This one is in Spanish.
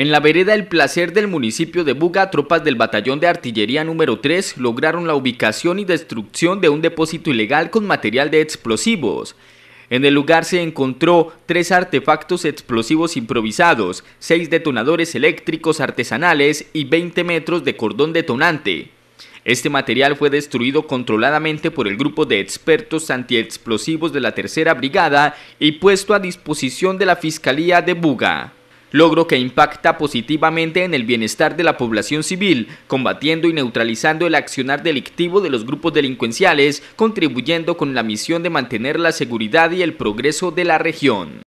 En la vereda El Placer del municipio de Buga, tropas del batallón de artillería número 3 lograron la ubicación y destrucción de un depósito ilegal con material de explosivos. En el lugar se encontró tres artefactos explosivos improvisados, seis detonadores eléctricos artesanales y 20 metros de cordón detonante. Este material fue destruido controladamente por el grupo de expertos antiexplosivos de la Tercera Brigada y puesto a disposición de la Fiscalía de Buga logro que impacta positivamente en el bienestar de la población civil, combatiendo y neutralizando el accionar delictivo de los grupos delincuenciales, contribuyendo con la misión de mantener la seguridad y el progreso de la región.